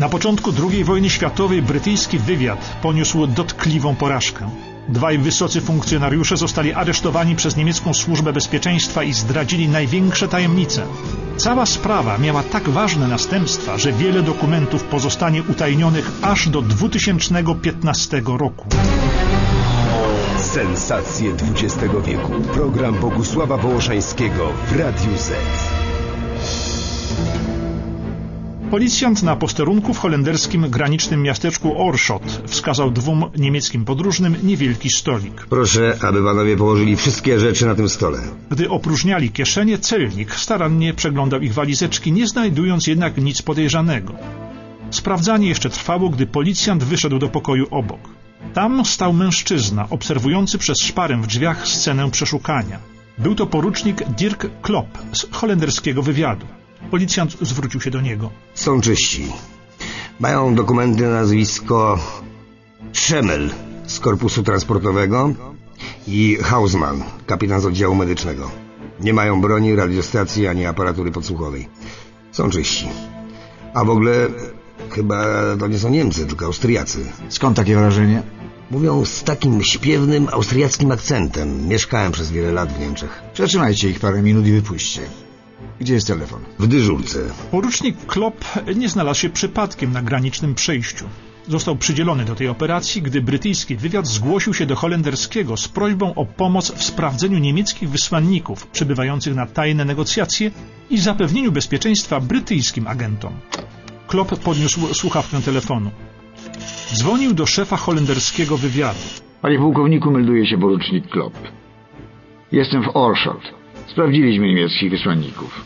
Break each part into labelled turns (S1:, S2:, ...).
S1: Na początku II wojny światowej brytyjski wywiad poniósł dotkliwą porażkę. Dwaj wysocy funkcjonariusze zostali aresztowani przez niemiecką służbę bezpieczeństwa i zdradzili największe tajemnice. Cała sprawa miała tak ważne następstwa, że wiele dokumentów pozostanie utajnionych aż do 2015 roku.
S2: Sensacje XX wieku. Program Bogusława Wołoszańskiego w Radiu Z.
S1: Policjant na posterunku w holenderskim granicznym miasteczku Oorschot wskazał dwóm niemieckim podróżnym niewielki stolik.
S3: Proszę, aby panowie położyli wszystkie rzeczy na tym stole.
S1: Gdy opróżniali kieszenie, celnik starannie przeglądał ich walizeczki, nie znajdując jednak nic podejrzanego. Sprawdzanie jeszcze trwało, gdy policjant wyszedł do pokoju obok. Tam stał mężczyzna, obserwujący przez szparę w drzwiach scenę przeszukania. Był to porucznik Dirk Klopp z holenderskiego wywiadu. Policjant zwrócił się do niego.
S3: Są czyści. Mają dokumenty na nazwisko Schemmel z korpusu transportowego i Hausmann, kapitan z oddziału medycznego. Nie mają broni, radiostacji ani aparatury podsłuchowej. Są czyści. A w ogóle chyba to nie są Niemcy, tylko Austriacy.
S4: Skąd takie wrażenie?
S3: Mówią z takim śpiewnym austriackim akcentem. Mieszkałem przez wiele lat w Niemczech.
S4: Przetrzymajcie ich parę minut i wypuśćcie. Gdzie jest telefon?
S3: W dyżurce.
S1: Porucznik Klopp nie znalazł się przypadkiem na granicznym przejściu. Został przydzielony do tej operacji, gdy brytyjski wywiad zgłosił się do holenderskiego z prośbą o pomoc w sprawdzeniu niemieckich wysłanników przybywających na tajne negocjacje i zapewnieniu bezpieczeństwa brytyjskim agentom. Klopp podniósł słuchawkę telefonu. Dzwonił do szefa holenderskiego wywiadu.
S4: Panie pułkowniku, melduje się porucznik Klopp. Jestem w Orszot. Sprawdziliśmy niemieckich wysłanników.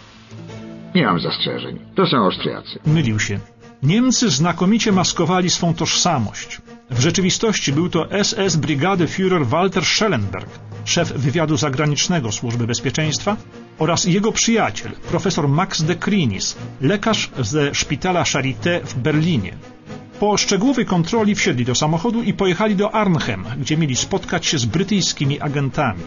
S4: Nie mam zastrzeżeń. To są Austriacy.
S1: Mylił się. Niemcy znakomicie maskowali swą tożsamość. W rzeczywistości był to SS Brigady Führer Walter Schellenberg, szef wywiadu zagranicznego Służby Bezpieczeństwa oraz jego przyjaciel, profesor Max de Krinis, lekarz ze szpitala Charité w Berlinie. Po szczegółowej kontroli wsiedli do samochodu i pojechali do Arnhem, gdzie mieli spotkać się z brytyjskimi agentami.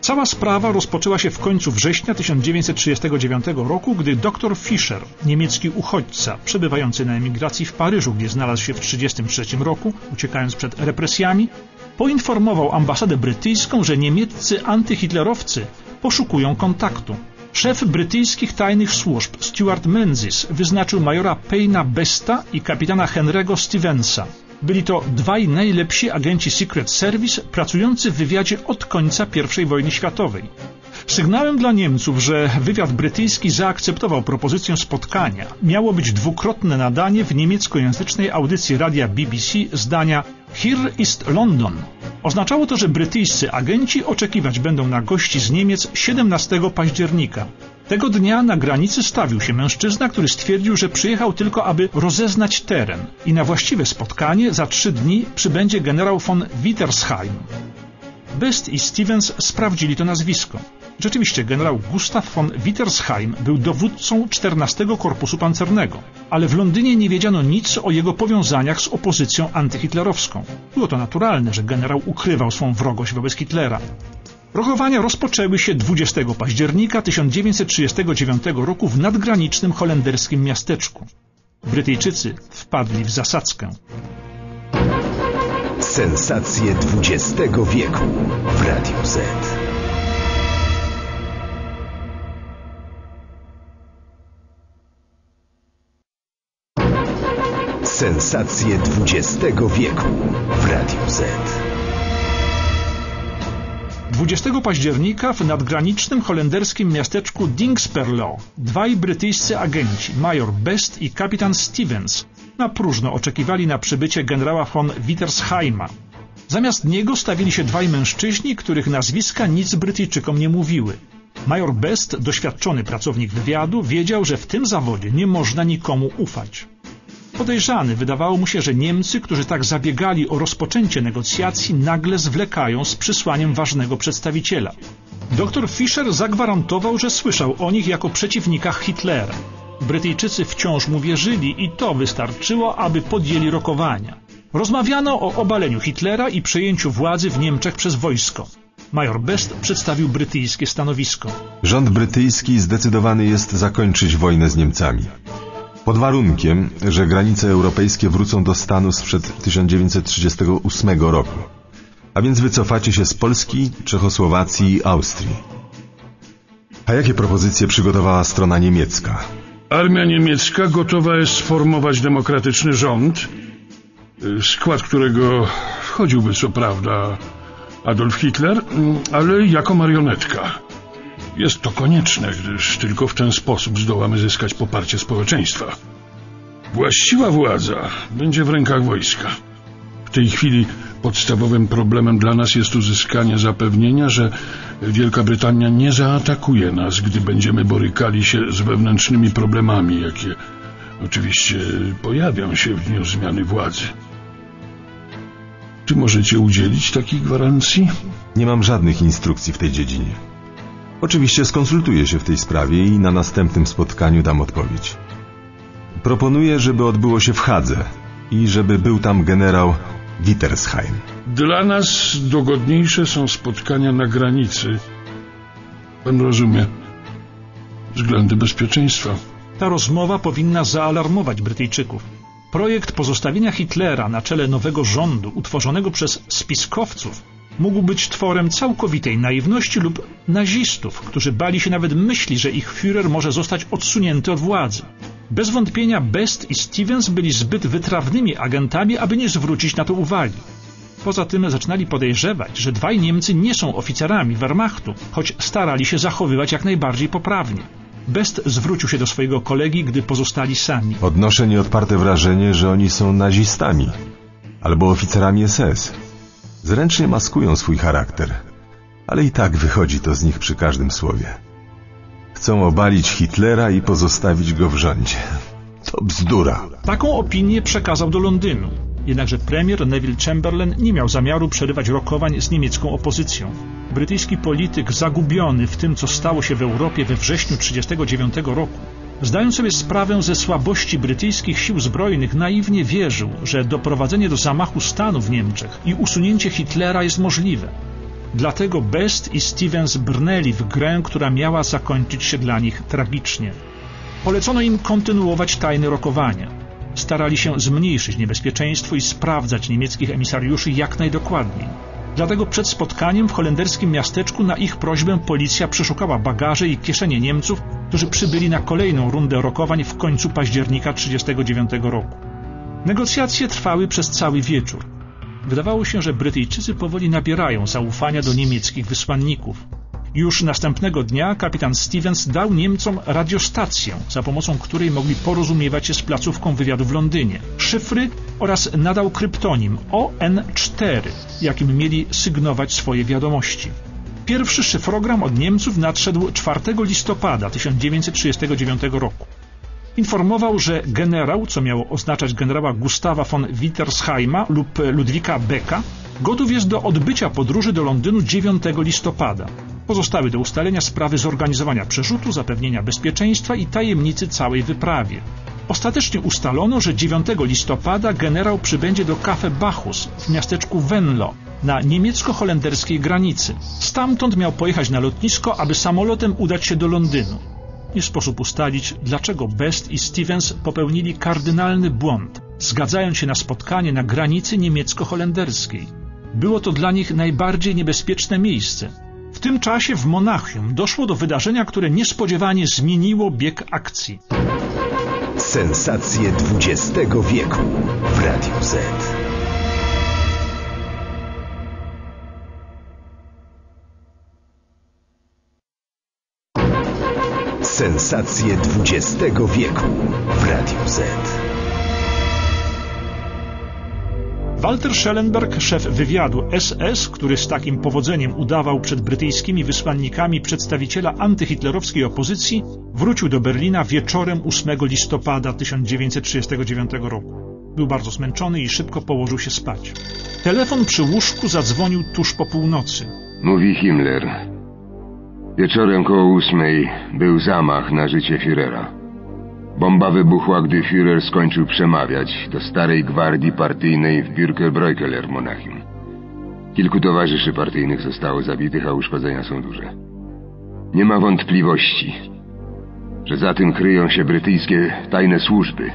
S1: Cała sprawa rozpoczęła się w końcu września 1939 roku, gdy dr Fischer, niemiecki uchodźca przebywający na emigracji w Paryżu, gdzie znalazł się w 1933 roku, uciekając przed represjami, poinformował ambasadę brytyjską, że niemieccy antyhitlerowcy poszukują kontaktu. Szef brytyjskich tajnych służb Stuart Menzies wyznaczył majora Payna Besta i kapitana Henry'ego Stevensa. Byli to dwaj najlepsi agenci Secret Service pracujący w wywiadzie od końca I wojny światowej. Sygnałem dla Niemców, że wywiad brytyjski zaakceptował propozycję spotkania, miało być dwukrotne nadanie w niemieckojęzycznej audycji radia BBC zdania Here is London. Oznaczało to, że brytyjscy agenci oczekiwać będą na gości z Niemiec 17 października. Tego dnia na granicy stawił się mężczyzna, który stwierdził, że przyjechał tylko, aby rozeznać teren i na właściwe spotkanie za trzy dni przybędzie generał von Wittersheim. Best i Stevens sprawdzili to nazwisko. Rzeczywiście generał Gustav von Wittersheim był dowódcą 14 Korpusu Pancernego, ale w Londynie nie wiedziano nic o jego powiązaniach z opozycją antyhitlerowską. Było to naturalne, że generał ukrywał swą wrogość wobec Hitlera. Rochowania rozpoczęły się 20 października 1939 roku w nadgranicznym holenderskim miasteczku. Brytyjczycy wpadli w zasadzkę.
S2: Sensacje XX wieku w Radiu Z. Sensacje XX wieku w Radiu Z.
S1: 20 października w nadgranicznym holenderskim miasteczku Dingsperlo dwaj brytyjscy agenci, major Best i kapitan Stevens, na próżno oczekiwali na przybycie generała von Wittersheima. Zamiast niego stawili się dwaj mężczyźni, których nazwiska nic Brytyjczykom nie mówiły. Major Best, doświadczony pracownik wywiadu, wiedział, że w tym zawodzie nie można nikomu ufać. Podejrzany wydawało mu się, że Niemcy, którzy tak zabiegali o rozpoczęcie negocjacji, nagle zwlekają z przysłaniem ważnego przedstawiciela. Dr Fischer zagwarantował, że słyszał o nich jako przeciwnikach Hitlera. Brytyjczycy wciąż mu wierzyli i to wystarczyło, aby podjęli rokowania. Rozmawiano o obaleniu Hitlera i przejęciu władzy w Niemczech przez wojsko. Major Best przedstawił brytyjskie stanowisko.
S5: Rząd brytyjski zdecydowany jest zakończyć wojnę z Niemcami. Pod warunkiem, że granice europejskie wrócą do stanu sprzed 1938 roku. A więc wycofacie się z Polski, Czechosłowacji i Austrii. A jakie propozycje przygotowała strona niemiecka?
S6: Armia niemiecka gotowa jest sformować demokratyczny rząd, w skład którego wchodziłby co prawda Adolf Hitler, ale jako marionetka. Jest to konieczne, gdyż tylko w ten sposób zdołamy zyskać poparcie społeczeństwa. Właściwa władza będzie w rękach wojska. W tej chwili podstawowym problemem dla nas jest uzyskanie zapewnienia, że Wielka Brytania nie zaatakuje nas, gdy będziemy borykali się z wewnętrznymi problemami, jakie oczywiście pojawią się w dniu zmiany władzy. Czy możecie udzielić takich gwarancji?
S5: Nie mam żadnych instrukcji w tej dziedzinie. Oczywiście skonsultuję się w tej sprawie i na następnym spotkaniu dam odpowiedź. Proponuję, żeby odbyło się w Hadze i żeby był tam generał Wittersheim.
S6: Dla nas dogodniejsze są spotkania na granicy. Pan rozumie. Względy bezpieczeństwa.
S1: Ta rozmowa powinna zaalarmować Brytyjczyków. Projekt pozostawienia Hitlera na czele nowego rządu utworzonego przez spiskowców mógł być tworem całkowitej naiwności lub nazistów, którzy bali się nawet myśli, że ich Führer może zostać odsunięty od władzy. Bez wątpienia Best i Stevens byli zbyt wytrawnymi agentami, aby nie zwrócić na to uwagi. Poza tym zaczynali podejrzewać, że dwaj Niemcy nie są oficerami Wehrmachtu, choć starali się zachowywać jak najbardziej poprawnie. Best zwrócił się do swojego kolegi, gdy pozostali sami.
S5: Odnoszę nieodparte wrażenie, że oni są nazistami albo oficerami SS. Zręcznie maskują swój charakter, ale i tak wychodzi to z nich przy każdym słowie. Chcą obalić Hitlera i pozostawić go w rządzie. To bzdura.
S1: Taką opinię przekazał do Londynu. Jednakże premier Neville Chamberlain nie miał zamiaru przerywać rokowań z niemiecką opozycją. Brytyjski polityk zagubiony w tym, co stało się w Europie we wrześniu 1939 roku, zdając sobie sprawę ze słabości brytyjskich sił zbrojnych, naiwnie wierzył, że doprowadzenie do zamachu stanu w Niemczech i usunięcie Hitlera jest możliwe. Dlatego Best i Stevens brnęli w grę, która miała zakończyć się dla nich tragicznie. Polecono im kontynuować tajne rokowania. Starali się zmniejszyć niebezpieczeństwo i sprawdzać niemieckich emisariuszy jak najdokładniej. Dlatego przed spotkaniem w holenderskim miasteczku na ich prośbę policja przeszukała bagaże i kieszenie Niemców, którzy przybyli na kolejną rundę rokowań w końcu października 1939 roku. Negocjacje trwały przez cały wieczór. Wydawało się, że Brytyjczycy powoli nabierają zaufania do niemieckich wysłanników. Już następnego dnia kapitan Stevens dał Niemcom radiostację, za pomocą której mogli porozumiewać się z placówką wywiadu w Londynie, szyfry oraz nadał kryptonim ON4, jakim mieli sygnować swoje wiadomości. Pierwszy szyfrogram od Niemców nadszedł 4 listopada 1939 roku. Informował, że generał, co miało oznaczać generała Gustawa von Wittersheima lub Ludwika Becka, gotów jest do odbycia podróży do Londynu 9 listopada. Pozostały do ustalenia sprawy zorganizowania przerzutu, zapewnienia bezpieczeństwa i tajemnicy całej wyprawie. Ostatecznie ustalono, że 9 listopada generał przybędzie do Cafe Bachus w miasteczku Venlo na niemiecko-holenderskiej granicy. Stamtąd miał pojechać na lotnisko, aby samolotem udać się do Londynu. Nie sposób ustalić, dlaczego Best i Stevens popełnili kardynalny błąd, zgadzając się na spotkanie na granicy niemiecko-holenderskiej. Było to dla nich najbardziej niebezpieczne miejsce. W tym czasie w Monachium doszło do wydarzenia, które niespodziewanie zmieniło bieg akcji.
S2: Sensacje XX wieku w Radiu Z. Sensacje XX wieku w Radiu Z.
S1: Walter Schellenberg, szef wywiadu SS, który z takim powodzeniem udawał przed brytyjskimi wysłannikami przedstawiciela antyhitlerowskiej opozycji, wrócił do Berlina wieczorem 8 listopada 1939 roku. Był bardzo zmęczony i szybko położył się spać. Telefon przy łóżku zadzwonił tuż po północy.
S7: Mówi Himmler. Wieczorem koło ósmej był zamach na życie Führera. Bomba wybuchła, gdy Führer skończył przemawiać do starej gwardii partyjnej w Bürgerbräukeler Monachium. Kilku towarzyszy partyjnych zostało zabitych, a uszkodzenia są duże. Nie ma wątpliwości. że za tym kryją się brytyjskie tajne służby.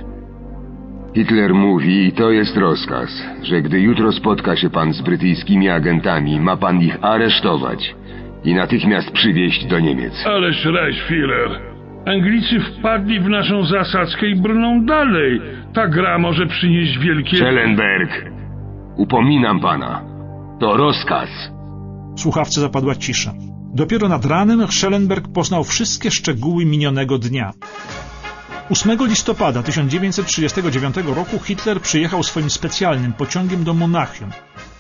S7: Hitler mówi, i to jest rozkaz, że gdy jutro spotka się pan z brytyjskimi agentami, ma pan ich aresztować i natychmiast przywieźć do Niemiec.
S6: Ależ Reichsführer, Anglicy wpadli w naszą zasadzkę i brną dalej. Ta gra może przynieść wielkie...
S7: Schellenberg, upominam pana. To rozkaz.
S1: Słuchawce zapadła cisza. Dopiero nad ranem Schellenberg poznał wszystkie szczegóły minionego dnia. 8 listopada 1939 roku Hitler przyjechał swoim specjalnym pociągiem do Monachium.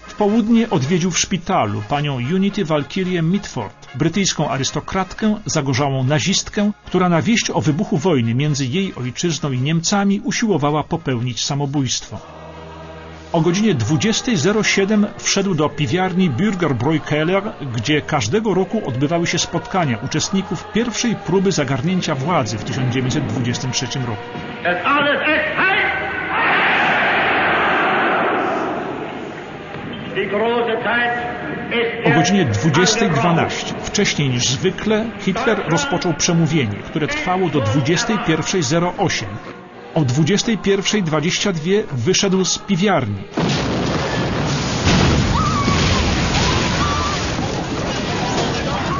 S1: W południe odwiedził w szpitalu panią Unity Valkyrie Mitford, brytyjską arystokratkę, zagorzałą nazistkę, która na wieść o wybuchu wojny między jej ojczyzną i Niemcami usiłowała popełnić samobójstwo. O godzinie 20.07 wszedł do piwiarni Bürgerbräu gdzie każdego roku odbywały się spotkania uczestników pierwszej próby zagarnięcia władzy w 1923 roku. O godzinie 20.12, wcześniej niż zwykle, Hitler rozpoczął przemówienie, które trwało do 21.08. O 21.22 wyszedł z piwiarni.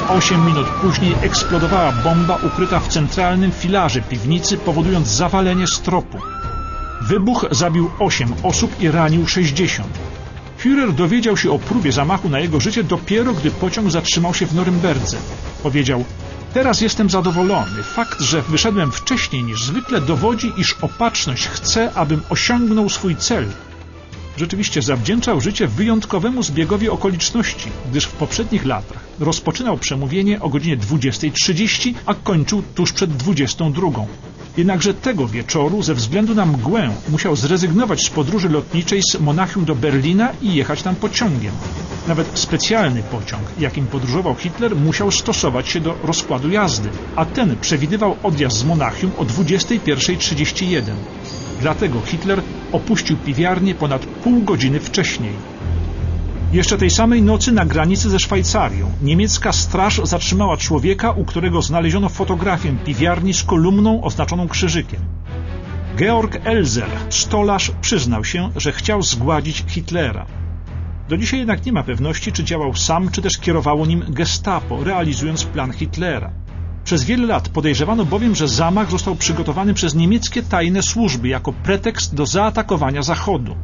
S1: Osiem minut później eksplodowała bomba ukryta w centralnym filarze piwnicy, powodując zawalenie stropu. Wybuch zabił 8 osób i ranił 60. Führer dowiedział się o próbie zamachu na jego życie dopiero, gdy pociąg zatrzymał się w Norymberdze. Powiedział, teraz jestem zadowolony. Fakt, że wyszedłem wcześniej niż zwykle dowodzi, iż opatrzność chce, abym osiągnął swój cel. Rzeczywiście zawdzięczał życie wyjątkowemu zbiegowi okoliczności, gdyż w poprzednich latach rozpoczynał przemówienie o godzinie 20.30, a kończył tuż przed 22. Jednakże tego wieczoru, ze względu na mgłę, musiał zrezygnować z podróży lotniczej z Monachium do Berlina i jechać tam pociągiem. Nawet specjalny pociąg, jakim podróżował Hitler, musiał stosować się do rozkładu jazdy, a ten przewidywał odjazd z Monachium o 21.31. Dlatego Hitler opuścił piwiarnię ponad pół godziny wcześniej. Jeszcze tej samej nocy na granicy ze Szwajcarią niemiecka straż zatrzymała człowieka, u którego znaleziono fotografię piwiarni z kolumną oznaczoną krzyżykiem. Georg Elzer, stolarz, przyznał się, że chciał zgładzić Hitlera. Do dzisiaj jednak nie ma pewności, czy działał sam, czy też kierowało nim gestapo, realizując plan Hitlera. Przez wiele lat podejrzewano bowiem, że zamach został przygotowany przez niemieckie tajne służby jako pretekst do zaatakowania Zachodu.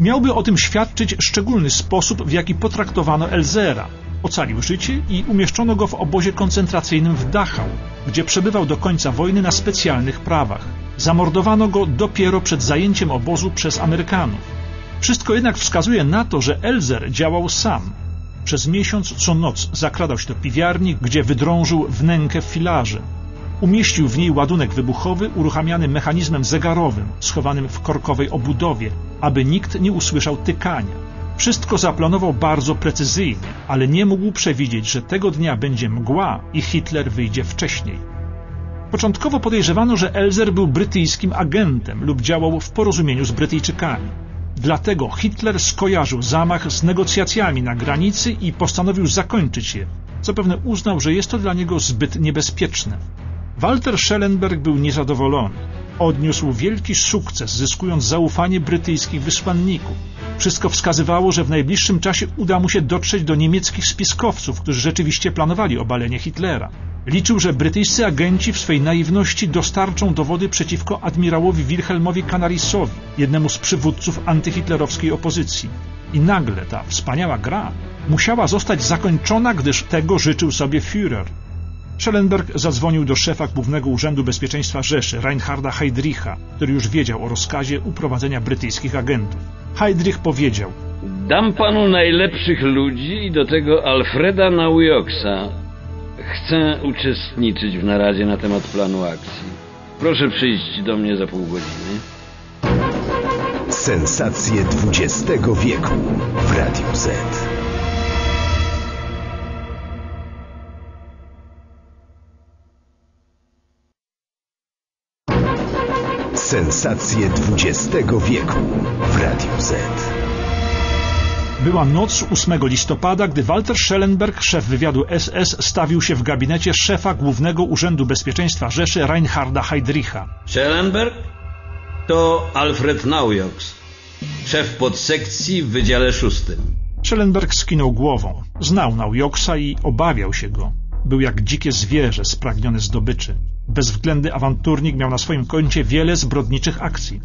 S1: Miałby o tym świadczyć szczególny sposób, w jaki potraktowano Elzera. Ocalił życie i umieszczono go w obozie koncentracyjnym w Dachau, gdzie przebywał do końca wojny na specjalnych prawach. Zamordowano go dopiero przed zajęciem obozu przez Amerykanów. Wszystko jednak wskazuje na to, że Elzer działał sam. Przez miesiąc co noc zakradał się do piwiarni, gdzie wydrążył wnękę w filarze. Umieścił w niej ładunek wybuchowy uruchamiany mechanizmem zegarowym, schowanym w korkowej obudowie, aby nikt nie usłyszał tykania. Wszystko zaplanował bardzo precyzyjnie, ale nie mógł przewidzieć, że tego dnia będzie mgła i Hitler wyjdzie wcześniej. Początkowo podejrzewano, że Elzer był brytyjskim agentem lub działał w porozumieniu z Brytyjczykami. Dlatego Hitler skojarzył zamach z negocjacjami na granicy i postanowił zakończyć je. Zapewne uznał, że jest to dla niego zbyt niebezpieczne. Walter Schellenberg był niezadowolony. Odniósł wielki sukces, zyskując zaufanie brytyjskich wysłanników. Wszystko wskazywało, że w najbliższym czasie uda mu się dotrzeć do niemieckich spiskowców, którzy rzeczywiście planowali obalenie Hitlera. Liczył, że brytyjscy agenci w swej naiwności dostarczą dowody przeciwko admirałowi Wilhelmowi Canarisowi, jednemu z przywódców antyhitlerowskiej opozycji. I nagle ta wspaniała gra musiała zostać zakończona, gdyż tego życzył sobie Führer. Schellenberg zadzwonił do szefa Głównego Urzędu Bezpieczeństwa Rzeszy, Reinharda Heydricha, który już wiedział o rozkazie uprowadzenia brytyjskich agentów. Heydrich powiedział
S8: Dam panu najlepszych ludzi i do tego Alfreda Naujoksa. Chcę uczestniczyć w naradzie na temat planu akcji. Proszę przyjść do mnie za pół godziny.
S2: Sensacje XX wieku w Radiu Z. Sensacje XX wieku w Radiu Z.
S1: Była noc 8 listopada, gdy Walter Schellenberg, szef wywiadu SS, stawił się w gabinecie szefa Głównego Urzędu Bezpieczeństwa Rzeszy Reinharda Heydricha.
S8: Schellenberg to Alfred Naujoks, szef podsekcji w Wydziale Szóstym.
S1: Schellenberg skinął głową. Znał Naujoksa i obawiał się go. Był jak dzikie zwierzę spragnione zdobyczy. Bezwzględny awanturnik miał na swoim koncie wiele zbrodniczych akcji.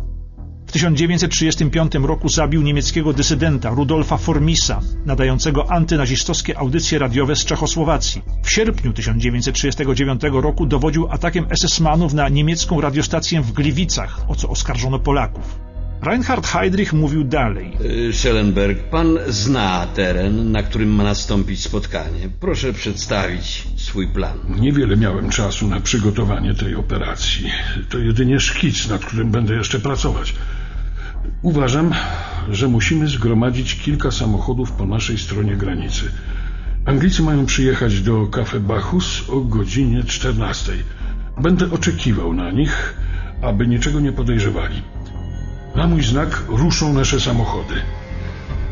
S1: W 1935 roku zabił niemieckiego dysydenta Rudolfa Formisa, nadającego antynazistowskie audycje radiowe z Czechosłowacji. W sierpniu 1939 roku dowodził atakiem SS-manów na niemiecką radiostację w Gliwicach, o co oskarżono Polaków. Reinhard Heydrich mówił dalej.
S8: Y, Schellenberg, pan zna teren, na którym ma nastąpić spotkanie. Proszę przedstawić swój plan.
S6: Niewiele miałem czasu na przygotowanie tej operacji. To jedynie szkic, nad którym będę jeszcze pracować. Uważam, że musimy zgromadzić kilka samochodów po naszej stronie granicy. Anglicy mają przyjechać do Cafe Bacchus o godzinie 14. Będę oczekiwał na nich, aby niczego nie podejrzewali. Na mój znak ruszą nasze samochody.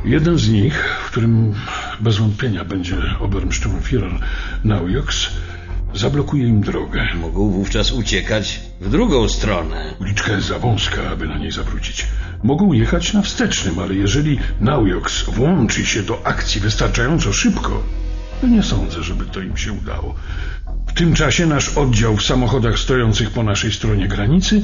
S6: Jeden z nich, w którym bez wątpienia będzie Obersturmführer Naujoks, zablokuje im drogę.
S8: Mogą wówczas uciekać w drugą stronę.
S6: Uliczka jest za wąska, aby na niej zawrócić. Mogą jechać na wstecznym, ale jeżeli Naujoks włączy się do akcji wystarczająco szybko, to nie sądzę, żeby to im się udało. W tym czasie nasz oddział w samochodach stojących po naszej stronie granicy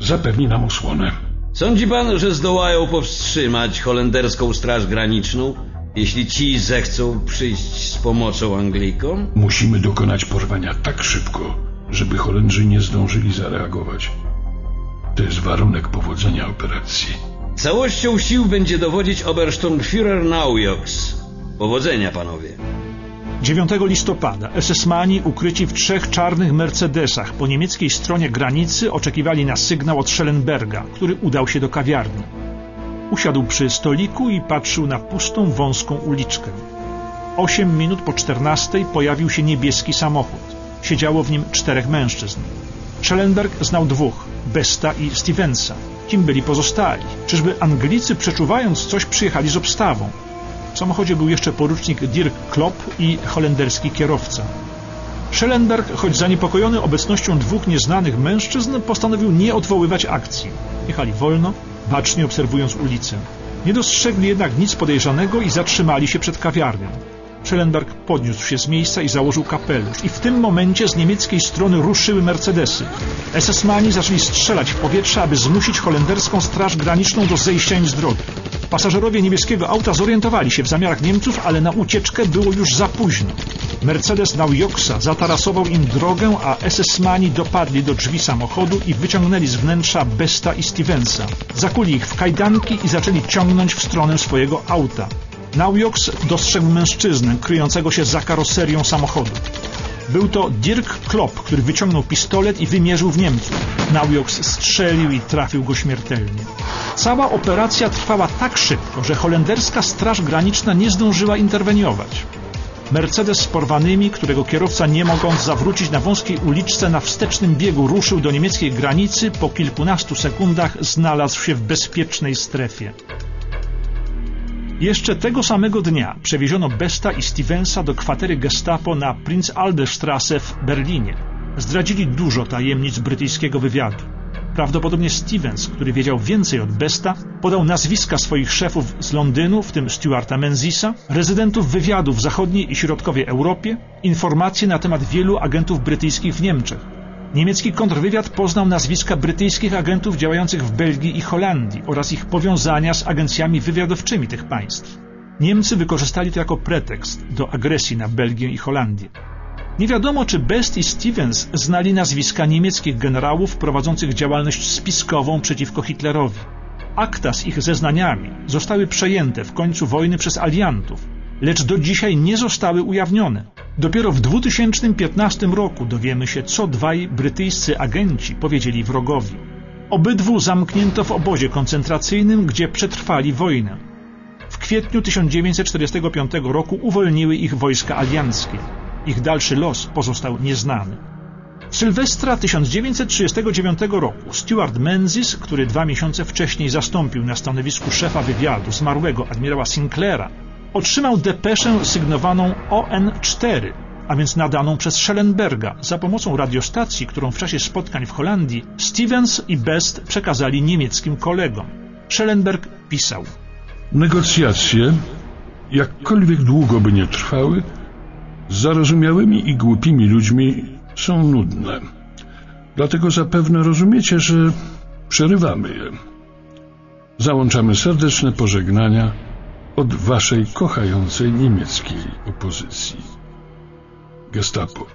S6: zapewni nam osłonę.
S8: Sądzi pan, że zdołają powstrzymać holenderską Straż Graniczną, jeśli ci zechcą przyjść z pomocą Anglikom?
S6: Musimy dokonać porwania tak szybko, żeby Holendrzy nie zdążyli zareagować. To jest warunek powodzenia operacji.
S8: Całością sił będzie dowodzić Obersturmführer Naujoks. Powodzenia, panowie.
S1: 9 listopada SS-mani ukryci w trzech czarnych Mercedesach po niemieckiej stronie granicy oczekiwali na sygnał od Schellenberga, który udał się do kawiarni. Usiadł przy stoliku i patrzył na pustą, wąską uliczkę. Osiem minut po czternastej pojawił się niebieski samochód. Siedziało w nim czterech mężczyzn. Schellenberg znał dwóch, Besta i Stevensa. Kim byli pozostali? Czyżby Anglicy, przeczuwając coś, przyjechali z obstawą? W samochodzie był jeszcze porucznik Dirk Klopp i holenderski kierowca. Schellenberg, choć zaniepokojony obecnością dwóch nieznanych mężczyzn, postanowił nie odwoływać akcji. Jechali wolno, bacznie obserwując ulicę. Nie dostrzegli jednak nic podejrzanego i zatrzymali się przed kawiarnią. Schellenberg podniósł się z miejsca i założył kapelusz. I w tym momencie z niemieckiej strony ruszyły Mercedesy. SS-mani zaczęli strzelać w powietrze, aby zmusić holenderską straż graniczną do zejścia im z drogi. Pasażerowie niebieskiego auta zorientowali się w zamiarach Niemców, ale na ucieczkę było już za późno. Mercedes Naujoksa zatarasował im drogę, a SS-mani dopadli do drzwi samochodu i wyciągnęli z wnętrza Besta i Stevensa. Zakuli ich w kajdanki i zaczęli ciągnąć w stronę swojego auta. Naujoks dostrzegł mężczyznę kryjącego się za karoserią samochodu. Był to Dirk Klopp, który wyciągnął pistolet i wymierzył w Niemców. Naujoks strzelił i trafił go śmiertelnie. Cała operacja trwała tak szybko, że holenderska straż graniczna nie zdążyła interweniować. Mercedes z porwanymi, którego kierowca nie mogąc zawrócić na wąskiej uliczce na wstecznym biegu ruszył do niemieckiej granicy, po kilkunastu sekundach znalazł się w bezpiecznej strefie. Jeszcze tego samego dnia przewieziono Besta i Stevensa do kwatery gestapo na Prinz Alberstrasse w Berlinie. Zdradzili dużo tajemnic brytyjskiego wywiadu. Prawdopodobnie Stevens, który wiedział więcej od Besta, podał nazwiska swoich szefów z Londynu, w tym Stuarta Menzisa, rezydentów wywiadu w zachodniej i środkowej Europie, informacje na temat wielu agentów brytyjskich w Niemczech. Niemiecki kontrwywiad poznał nazwiska brytyjskich agentów działających w Belgii i Holandii oraz ich powiązania z agencjami wywiadowczymi tych państw. Niemcy wykorzystali to jako pretekst do agresji na Belgię i Holandię. Nie wiadomo, czy Best i Stevens znali nazwiska niemieckich generałów prowadzących działalność spiskową przeciwko Hitlerowi. Akta z ich zeznaniami zostały przejęte w końcu wojny przez aliantów, lecz do dzisiaj nie zostały ujawnione. Dopiero w 2015 roku dowiemy się, co dwaj brytyjscy agenci powiedzieli wrogowi. Obydwu zamknięto w obozie koncentracyjnym, gdzie przetrwali wojnę. W kwietniu 1945 roku uwolniły ich wojska alianckie. Ich dalszy los pozostał nieznany. Sylwestra 1939 roku Stuart Menzies, który dwa miesiące wcześniej zastąpił na stanowisku szefa wywiadu zmarłego admirała Sinclaira, otrzymał depeszę sygnowaną ON-4, a więc nadaną przez Schellenberga za pomocą radiostacji, którą w czasie spotkań w Holandii Stevens i Best przekazali niemieckim kolegom. Schellenberg pisał
S6: Negocjacje, jakkolwiek długo by nie trwały, z zarozumiałymi i głupimi ludźmi są nudne. Dlatego zapewne rozumiecie, że przerywamy je. Załączamy serdeczne pożegnania od waszej kochającej niemieckiej opozycji. Gestapo.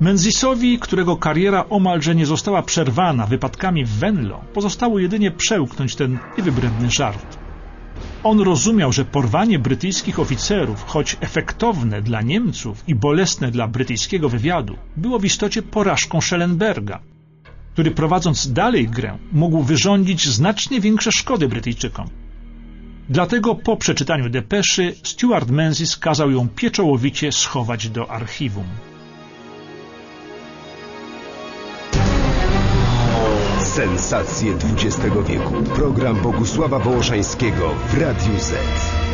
S1: Menzisowi, którego kariera omalże nie została przerwana wypadkami w Venlo, pozostało jedynie przełknąć ten niewybredny żart. On rozumiał, że porwanie brytyjskich oficerów, choć efektowne dla Niemców i bolesne dla brytyjskiego wywiadu, było w istocie porażką Schellenberga, który prowadząc dalej grę mógł wyrządzić znacznie większe szkody Brytyjczykom. Dlatego po przeczytaniu depeszy Stuart Menzies kazał ją pieczołowicie schować do archiwum.
S2: Sensacje XX wieku. Program Bogusława Wołoszańskiego w Radiu Z.